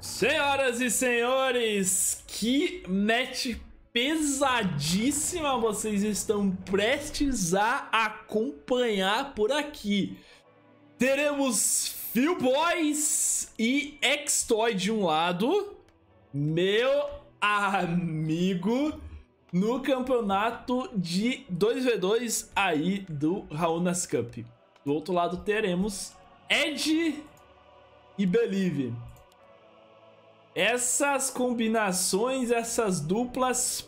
Senhoras e senhores, que match pesadíssima vocês estão prestes a acompanhar por aqui. Teremos Phil Boys e X-Toy de um lado, meu amigo, no campeonato de 2v2 aí do Raunas Cup. Do outro lado teremos Ed e Believe. Essas combinações, essas duplas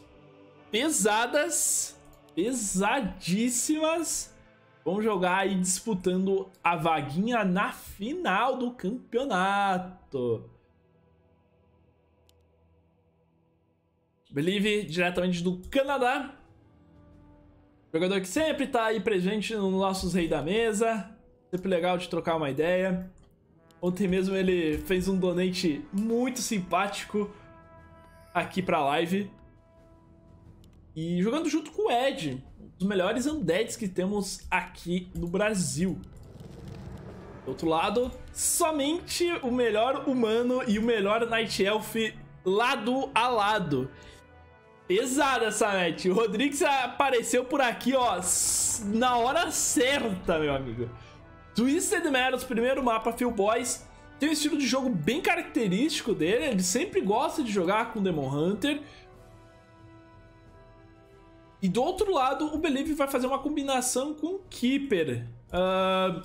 pesadas, pesadíssimas, vão jogar aí disputando a vaguinha na final do campeonato. Believe, diretamente do Canadá. Jogador que sempre tá aí presente nos nossos Rei da Mesa. Sempre legal de trocar uma ideia. Ontem mesmo ele fez um donate muito simpático aqui pra live. E jogando junto com o Ed, um dos melhores undeads que temos aqui no Brasil. Do outro lado, somente o melhor humano e o melhor Night Elf lado a lado. Pesada essa match. O Rodrigues apareceu por aqui, ó, na hora certa, meu amigo. Twisted Meadows, primeiro mapa, Phil Boys. Tem um estilo de jogo bem característico dele. Ele sempre gosta de jogar com Demon Hunter. E do outro lado, o Believe vai fazer uma combinação com o Keeper. Uh,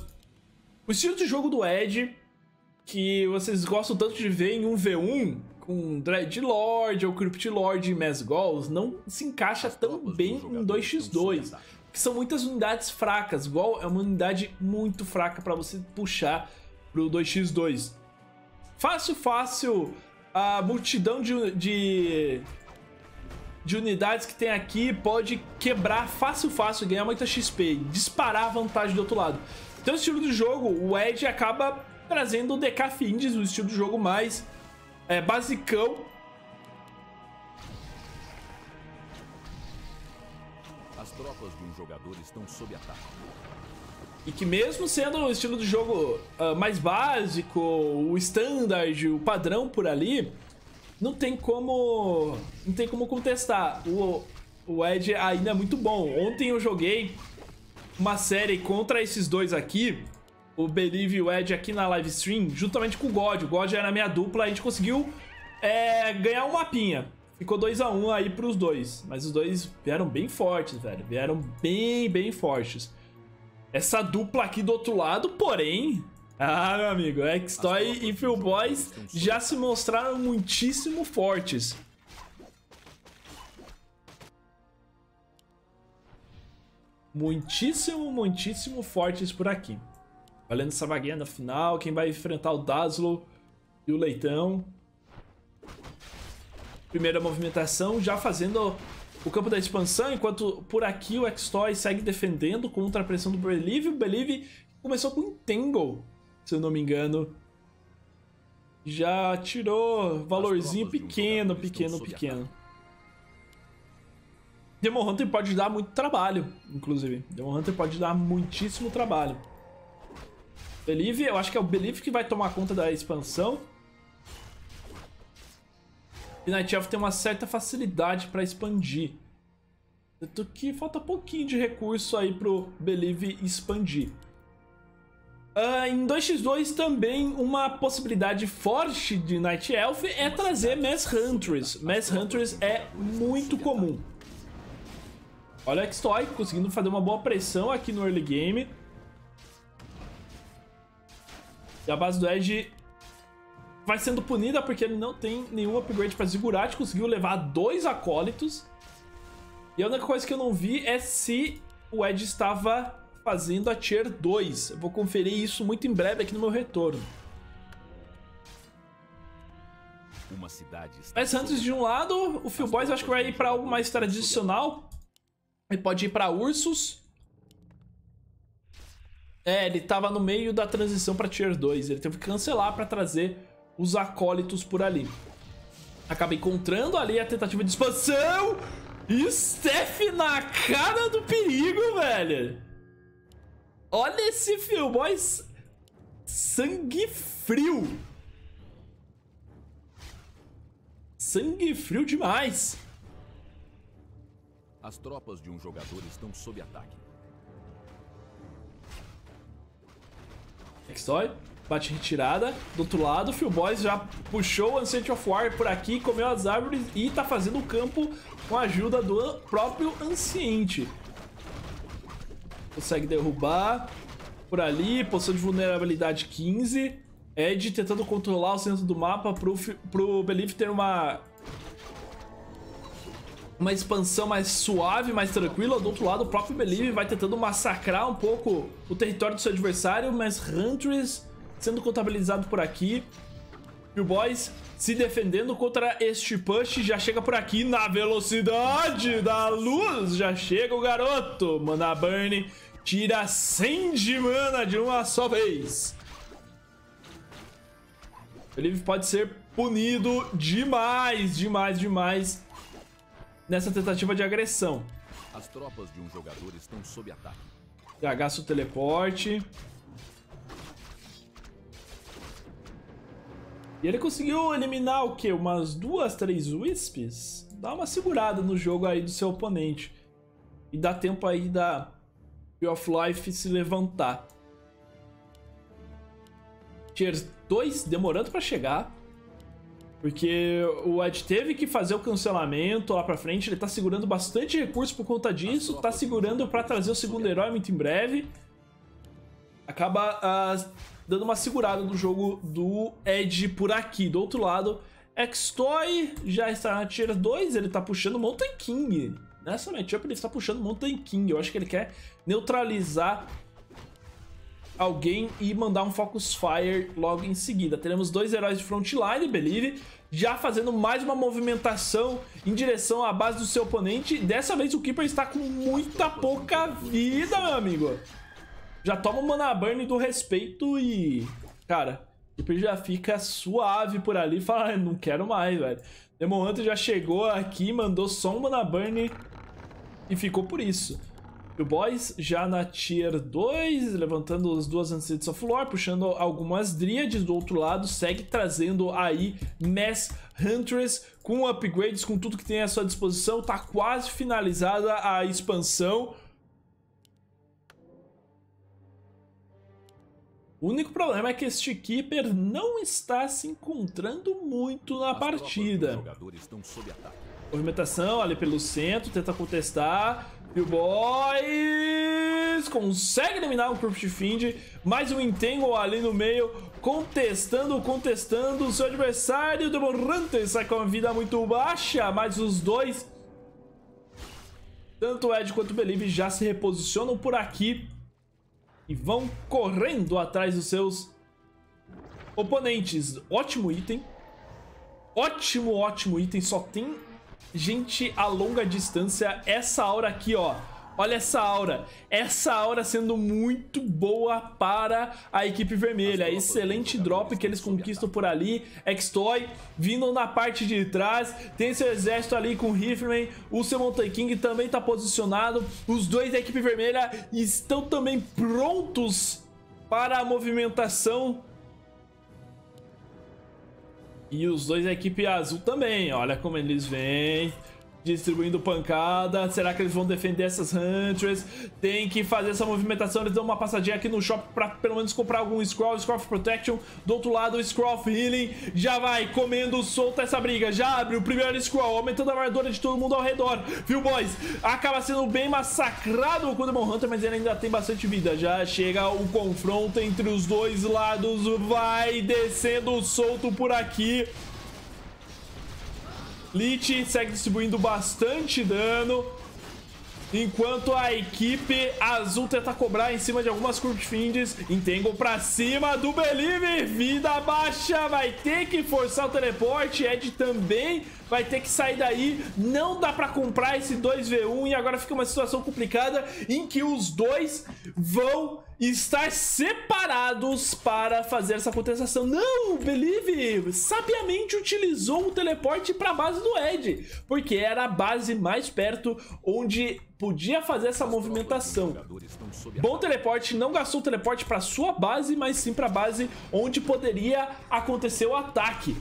o estilo de jogo do Ed, que vocês gostam tanto de ver em um v 1 com Dreadlord ou Crypt Lord e Mass Goals, não se encaixa tão bem em 2x2 que são muitas unidades fracas. Igual é uma unidade muito fraca para você puxar pro 2x2. Fácil, fácil. A multidão de, de, de unidades que tem aqui pode quebrar fácil, fácil, ganhar muita XP, disparar a vantagem do outro lado. Então, o estilo de jogo, o Edge acaba trazendo o DK Findes, o estilo de jogo mais é, basicão tropas de um jogador estão sob ataque. E que mesmo sendo o estilo de jogo uh, mais básico, o standard, o padrão por ali, não tem como não tem como contestar. O, o ainda é muito bom. Ontem eu joguei uma série contra esses dois aqui, o Believe e o Ed aqui na live stream, juntamente com o God. O God era a minha dupla, a gente conseguiu é, ganhar um mapinha. Ficou 2x1 um aí pros dois. Mas os dois vieram bem fortes, velho. Vieram bem, bem fortes. Essa dupla aqui do outro lado, porém... Ah, meu amigo, X-Toy e Phil Boys já se mostraram muitíssimo fortes. Muitíssimo, muitíssimo fortes por aqui. Valendo essa vaguinha na final, quem vai enfrentar o Daslo e o Leitão primeira movimentação, já fazendo o campo da expansão, enquanto por aqui o X-Toy segue defendendo contra a pressão do Believe. O Believe começou com um Tangle, se eu não me engano. Já tirou valorzinho pequeno, pequeno, pequeno. Demon Hunter pode dar muito trabalho, inclusive. Demon Hunter pode dar muitíssimo trabalho. Believe, eu acho que é o Believe que vai tomar conta da expansão. E Night Elf tem uma certa facilidade para expandir. Tanto que falta pouquinho de recurso aí pro Believe expandir. Uh, em 2x2 também uma possibilidade forte de Night Elf é trazer Mass Hunters. Mass Hunters é muito comum. Olha o X-Toy conseguindo fazer uma boa pressão aqui no early game. E a base do Edge vai sendo punida porque ele não tem nenhum upgrade para Ziggurat, conseguiu levar dois acólitos. E a única coisa que eu não vi é se o Ed estava fazendo a Tier 2. Eu vou conferir isso muito em breve aqui no meu retorno. Mas antes de um lado, o Phil Boys acho que vai ir para algo mais tradicional. Ele pode ir para Ursus. É, ele estava no meio da transição para Tier 2. Ele teve que cancelar para trazer os acólitos por ali. Acaba encontrando ali a tentativa de expansão. E o Steph na cara do perigo, velho. Olha esse Phil Boys. Sangue frio. sangue frio demais. As tropas de um jogador estão sob ataque. Extoy, bate retirada. Do outro lado, Phil Boys já puxou o Ancient of War por aqui, comeu as árvores e tá fazendo o campo com a ajuda do próprio Anciente. Consegue derrubar por ali, posição de vulnerabilidade 15. Ed tentando controlar o centro do mapa pro, pro Belief ter uma uma expansão mais suave, mais tranquila. Do outro lado, o próprio Believe vai tentando massacrar um pouco o território do seu adversário, mas Huntress sendo contabilizado por aqui. E o Boys se defendendo contra este push, já chega por aqui na velocidade da luz, já chega o garoto. Mana Burn tira 100 de mana de uma só vez. Believe pode ser punido demais, demais, demais nessa tentativa de agressão. As tropas de um jogador estão sob ataque. Já gasta o teleporte. E ele conseguiu eliminar o quê? Umas duas, três Wisps? Dá uma segurada no jogo aí do seu oponente. E dá tempo aí da Tree of Life se levantar. Tier 2 demorando para chegar. Porque o Ed teve que fazer o cancelamento lá pra frente, ele tá segurando bastante recurso por conta disso, tá segurando para trazer o segundo herói muito em breve. Acaba uh, dando uma segurada no jogo do Ed por aqui. Do outro lado, Xtoy já está na tier 2, ele tá puxando Mountain King. Nessa matchup ele está puxando Mountain King, eu acho que ele quer neutralizar alguém e mandar um Focus Fire logo em seguida. Teremos dois heróis de frontline, Believe, já fazendo mais uma movimentação em direção à base do seu oponente. Dessa vez o Keeper está com muita pouca vida, meu amigo. Já toma o Mana Burn do respeito e... Cara, o Keeper já fica suave por ali e fala, ah, não quero mais, velho. Demon Hunter já chegou aqui, mandou só um Mana Burn e ficou por isso. O Boys já na Tier 2, levantando as duas Ancestors of Lore, puxando algumas Dríades. Do outro lado, segue trazendo aí Mass Huntress com upgrades, com tudo que tem à sua disposição. Tá quase finalizada a expansão. O único problema é que este Keeper não está se encontrando muito na As partida. Movimentação ali pelo centro, tenta contestar. E o Boys consegue eliminar o Crypt Fiend. Mais um Entangle ali no meio, contestando, contestando o seu adversário. Hunter sai com a vida muito baixa, mas os dois, tanto o Ed quanto o Believe, já se reposicionam por aqui e vão correndo atrás dos seus oponentes. Ótimo item. Ótimo, ótimo item. Só tem gente a longa distância. Essa aura aqui, ó. Olha essa aura. Essa aura sendo muito boa para a equipe vermelha. Excelente drop que eles conquistam por ali. Extoy vindo na parte de trás. Tem seu exército ali com o Rifleman. O seu Mountain King também está posicionado. Os dois da equipe vermelha estão também prontos para a movimentação e os dois da equipe azul também. Olha como eles vêm distribuindo pancada. Será que eles vão defender essas Hunters? Tem que fazer essa movimentação. Eles dão uma passadinha aqui no shopping pra pelo menos comprar algum Scroll, Scroll Protection. Do outro lado, o Scroll Healing. Já vai comendo solta essa briga. Já abre o primeiro Scroll, aumentando a armadura de todo mundo ao redor. Viu, boys? Acaba sendo bem massacrado o Demon Hunter, mas ele ainda tem bastante vida. Já chega o confronto entre os dois lados. Vai descendo solto por aqui. Lich segue distribuindo bastante dano. Enquanto a equipe azul tenta cobrar em cima de algumas Crypt Fiends. Entangle pra cima do Believe. Vida baixa. Vai ter que forçar o teleporte. Ed também vai ter que sair daí. Não dá pra comprar esse 2v1. E agora fica uma situação complicada em que os dois vão estar separados para fazer essa contestação. Não, Believe sabiamente utilizou o teleporte para a base do Ed, porque era a base mais perto onde podia fazer essa movimentação. Bom teleporte, não gastou o teleporte para sua base, mas sim para a base onde poderia acontecer o ataque.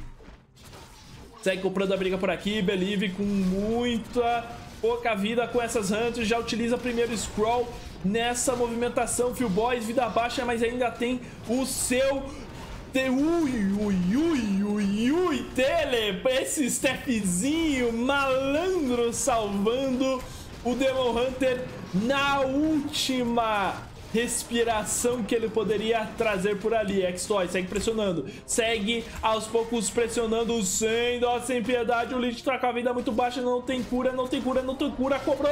Segue comprando a briga por aqui. Believe com muita pouca vida com essas Hunters. Já utiliza primeiro Scroll nessa movimentação. Phil Boys, vida baixa, mas ainda tem o seu Ui, ui, ui, ui, ui, Tele, esse stepzinho malandro salvando o Demon Hunter na última respiração que ele poderia trazer por ali. X-Toy segue pressionando, segue aos poucos pressionando sem dó, sem piedade. O Lich tá com a vida muito baixa, não tem cura, não tem cura, não tem cura. Cobrou,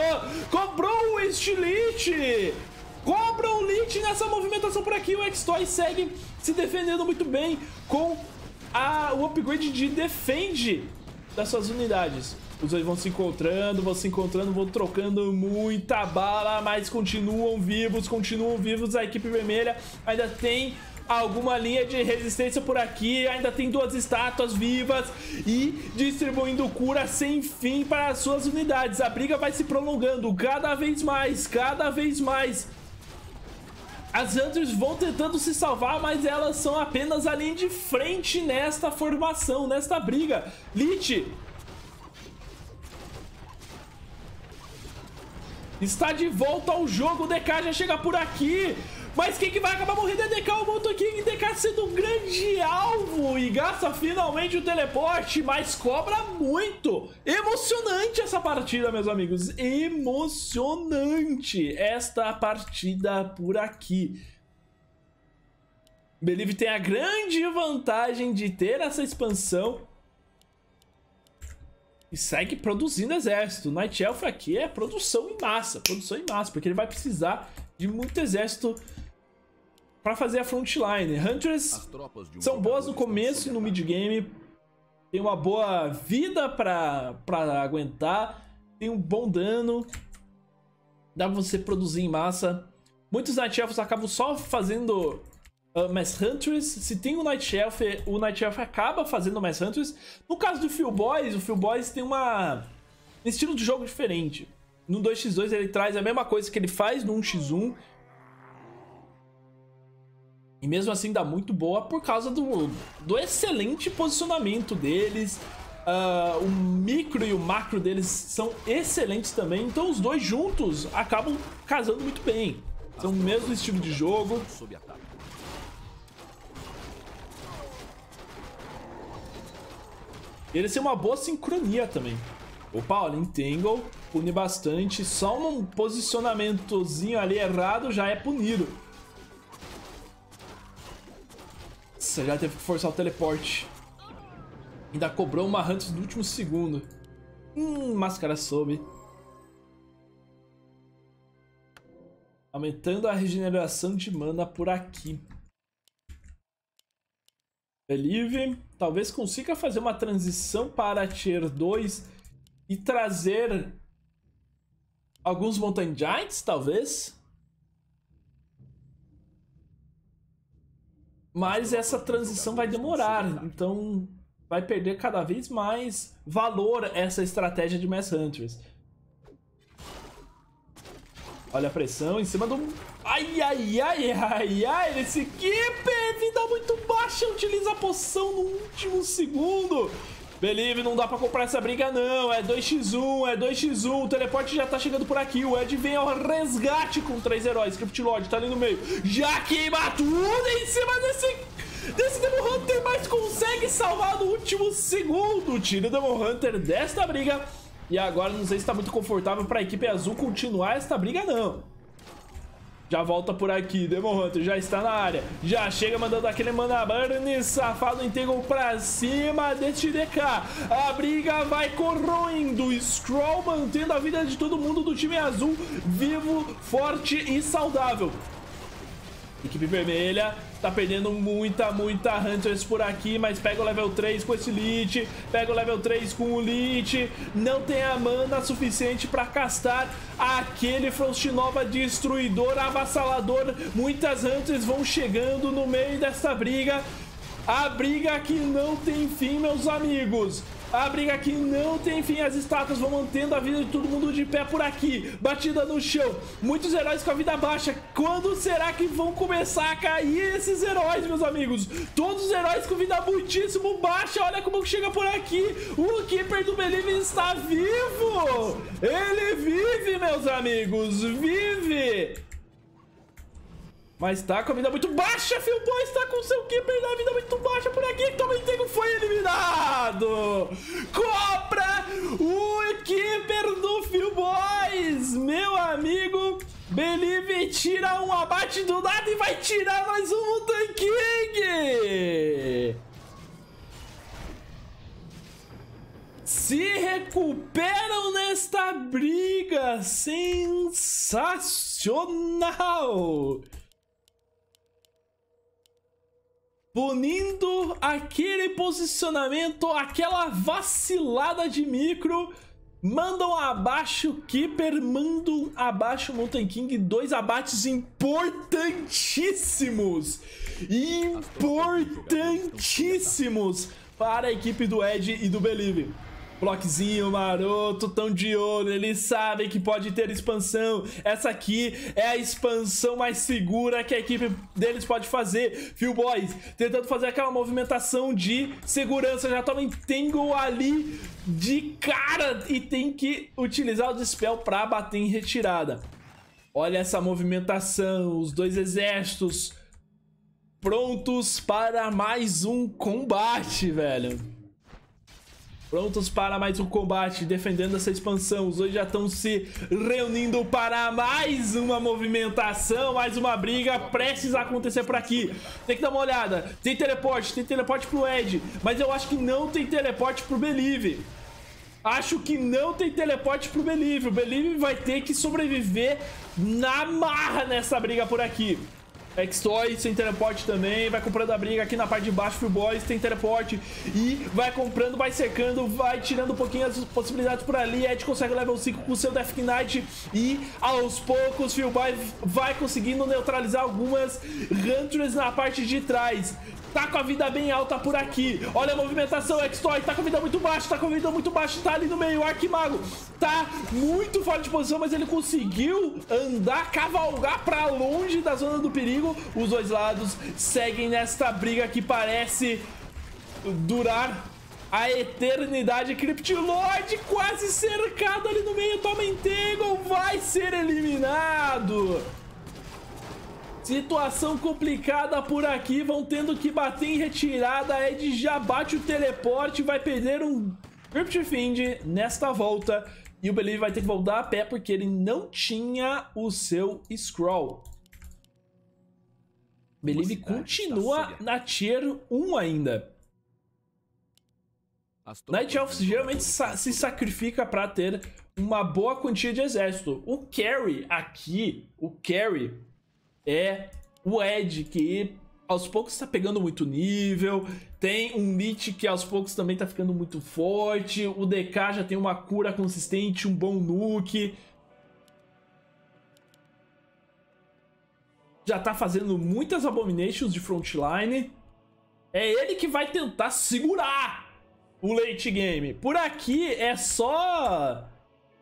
cobrou o Lich. Cobra o Lich nessa movimentação por aqui. O X-Toy segue se defendendo muito bem com a, o upgrade de defende das suas unidades. Os dois vão se encontrando, vão se encontrando, vão trocando muita bala, mas continuam vivos, continuam vivos. A equipe vermelha ainda tem alguma linha de resistência por aqui, ainda tem duas estátuas vivas e distribuindo cura sem fim para as suas unidades. A briga vai se prolongando cada vez mais, cada vez mais. As Hunters vão tentando se salvar, mas elas são apenas a linha de frente nesta formação, nesta briga. Lich está de volta ao jogo. O DK já chega por aqui. Mas quem que vai acabar morrendo é DK, o Moto King, DK sendo um grande alvo e gasta finalmente o teleporte, mas cobra muito. Emocionante essa partida, meus amigos, emocionante esta partida por aqui. Believe tem a grande vantagem de ter essa expansão e segue produzindo exército. Night Elf aqui é produção em massa, produção em massa, porque ele vai precisar de muito exército para fazer a frontline. Hunters um são boas no começo e no mid game. Tem uma boa vida para aguentar. Tem um bom dano. Dá pra você produzir em massa. Muitos Night Elves acabam só fazendo uh, Mass Hunters. Se tem o Night Elf, o Night Elf acaba fazendo Mass Hunters. No caso do Phil Boys, o Phil Boys tem uma... um estilo de jogo diferente. No 2x2 ele traz a mesma coisa que ele faz no 1x1 e mesmo assim dá muito boa por causa do, do excelente posicionamento deles. Uh, o micro e o macro deles são excelentes também. Então os dois juntos acabam casando muito bem. São o mesmo estilo de jogo. E eles têm uma boa sincronia também. Opa, olha, Entangle pune bastante. Só um posicionamentozinho ali errado já é punido. Nossa, já teve que forçar o teleporte. Ainda cobrou uma Hunts no último segundo. Hum, máscara soube. Aumentando a regeneração de mana por aqui. Believe talvez consiga fazer uma transição para Tier 2 e trazer alguns Mountain Giants, talvez. Mas essa transição vai demorar, então vai perder cada vez mais valor essa estratégia de Mass Hunters. Olha a pressão em cima do... Ai, ai, ai, ai, ai, esse Keeper, vida muito baixa, utiliza a poção no último segundo. Believe, não dá pra comprar essa briga não, é 2x1, é 2x1, o teleporte já tá chegando por aqui, o Ed vem ao resgate com três heróis, Crypt Lord tá ali no meio, já queima tudo em cima desse, desse Demon Hunter, mas consegue salvar no último segundo, tira o Demon Hunter desta briga, e agora não sei se tá muito confortável pra equipe azul continuar esta briga não. Já volta por aqui, Demon Hunter já está na área. Já chega mandando aquele mana burn, safado integral pra cima deste DK. A briga vai corroendo. Scroll mantendo a vida de todo mundo do time azul vivo, forte e saudável. Equipe vermelha tá perdendo muita, muita Hunters por aqui, mas pega o level 3 com esse Lich, pega o level 3 com o Lich, não tem a mana suficiente para castar aquele Frost Nova destruidor, avassalador. Muitas Hunters vão chegando no meio dessa briga, a briga que não tem fim, meus amigos. A briga aqui não tem fim. As estátuas vão mantendo a vida de todo mundo de pé por aqui. Batida no chão. Muitos heróis com a vida baixa. Quando será que vão começar a cair esses heróis, meus amigos? Todos os heróis com vida muitíssimo baixa. Olha como chega por aqui. O Keeper do Believe está vivo. Ele vive, meus amigos. Vive. Mas tá com a vida muito baixa, Phil Boy está com seu Keeper na vida muito baixa por aqui. Também Tego foi eliminado. Cobra o Keeper do Phil Boys. Meu amigo, Believe tira um abate do nada e vai tirar mais um Mutant King. se recuperam nesta briga sensacional. Punindo aquele posicionamento, aquela vacilada de micro. Mandam abaixo o Keeper, mandam abaixo o Mountain King. Dois abates importantíssimos. Importantíssimos para a equipe do Ed e do Believe. Blockzinho maroto, tão de olho, eles sabem que pode ter expansão. Essa aqui é a expansão mais segura que a equipe deles pode fazer. Phil Boys tentando fazer aquela movimentação de segurança, já toma Entangle ali de cara e tem que utilizar o Dispel para bater em retirada. Olha essa movimentação, os dois exércitos prontos para mais um combate, velho. Prontos para mais um combate, defendendo essa expansão. Os dois já estão se reunindo para mais uma movimentação, mais uma briga prestes a acontecer por aqui. Tem que dar uma olhada. Tem teleporte, tem teleporte pro Ed, mas eu acho que não tem teleporte pro Believe. Acho que não tem teleporte pro Believe. O Believe vai ter que sobreviver na marra nessa briga por aqui. X-Toy sem teleporte também, vai comprando a briga aqui na parte de baixo, Free Boys tem teleporte e vai comprando, vai cercando, vai tirando um pouquinho as possibilidades por ali, Ed consegue level 5 com o seu Death Knight e aos poucos Phil Boy vai conseguindo neutralizar algumas Hunters na parte de trás. Tá com a vida bem alta por aqui. Olha a movimentação, X-Toy. Tá com a vida muito baixa, tá com a vida muito baixa. Tá ali no meio. O Arquimago tá muito fora de posição, mas ele conseguiu andar, cavalgar pra longe da zona do perigo. Os dois lados seguem nesta briga que parece durar a eternidade. Cryptilord quase cercado ali no meio. Toma Entangle, vai ser eliminado. Situação complicada por aqui, vão tendo que bater em retirada. Ed já bate o teleporte, vai perder um Crypt Fiend nesta volta. E o Believe vai ter que voltar a pé porque ele não tinha o seu Scroll. Believe continua na Tier 1 ainda. Night Elves geralmente sa se sacrifica para ter uma boa quantia de exército. O Carry aqui, o Carry é o Ed, que aos poucos está pegando muito nível. Tem um Mitch que aos poucos também está ficando muito forte. O DK já tem uma cura consistente, um bom nuke. Já está fazendo muitas abominations de frontline. É ele que vai tentar segurar o late game. Por aqui é só...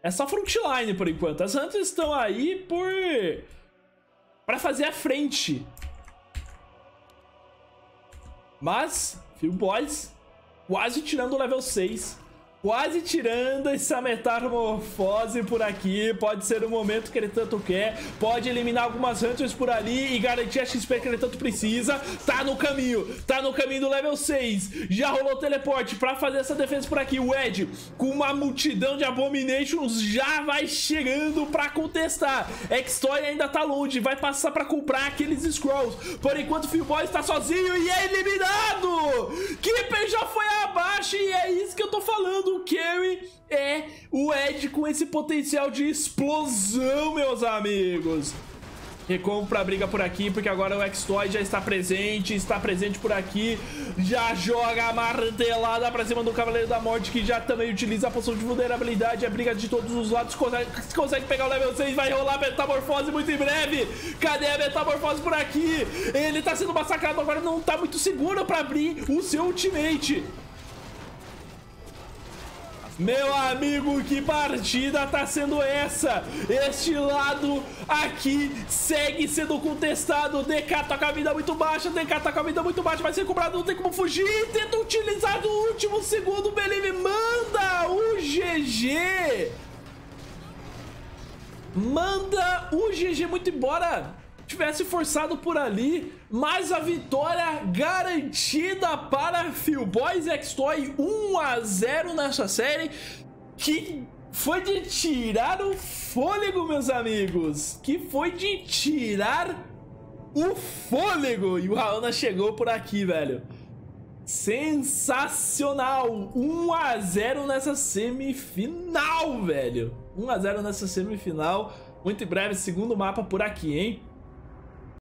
É só frontline por enquanto. As Hunters estão aí por para fazer a frente. Mas, Phil Boys quase tirando o level 6 quase tirando essa metamorfose por aqui. Pode ser o momento que ele tanto quer. Pode eliminar algumas Hunters por ali e garantir a XP que ele tanto precisa. Tá no caminho. Tá no caminho do level 6. Já rolou teleporte pra fazer essa defesa por aqui. O Ed, com uma multidão de Abominations, já vai chegando pra contestar. X-Toy ainda tá longe. Vai passar pra comprar aqueles Scrolls. Por enquanto, o Phil Boy está sozinho e é eliminado. Keeper já foi abaixo e é isso que eu tô falando o Carry é o Ed com esse potencial de explosão, meus amigos. Recompra a briga por aqui, porque agora o X-Toy já está presente, está presente por aqui. Já joga a martelada pra cima do Cavaleiro da Morte, que já também utiliza a poção de vulnerabilidade. A briga de todos os lados, consegue, consegue pegar o level 6, vai rolar a Metamorfose muito em breve. Cadê a Metamorfose por aqui? Ele tá sendo massacrado agora, não tá muito seguro pra abrir o seu ultimate. Meu amigo, que partida tá sendo essa? Este lado aqui segue sendo contestado. DK tá com a vida muito baixa, DK tá com a vida muito baixa, vai ser cobrado, não tem como fugir. Tenta utilizar no último segundo, Believe manda o GG. Manda o GG muito embora tivesse forçado por ali, mas a vitória garantida para Phil Boys X-Toy 1 a 0 nessa série, que foi de tirar o fôlego, meus amigos, que foi de tirar o fôlego. E o Raona chegou por aqui, velho. Sensacional! 1 a 0 nessa semifinal, velho. 1 a 0 nessa semifinal. Muito em breve, segundo mapa por aqui, hein?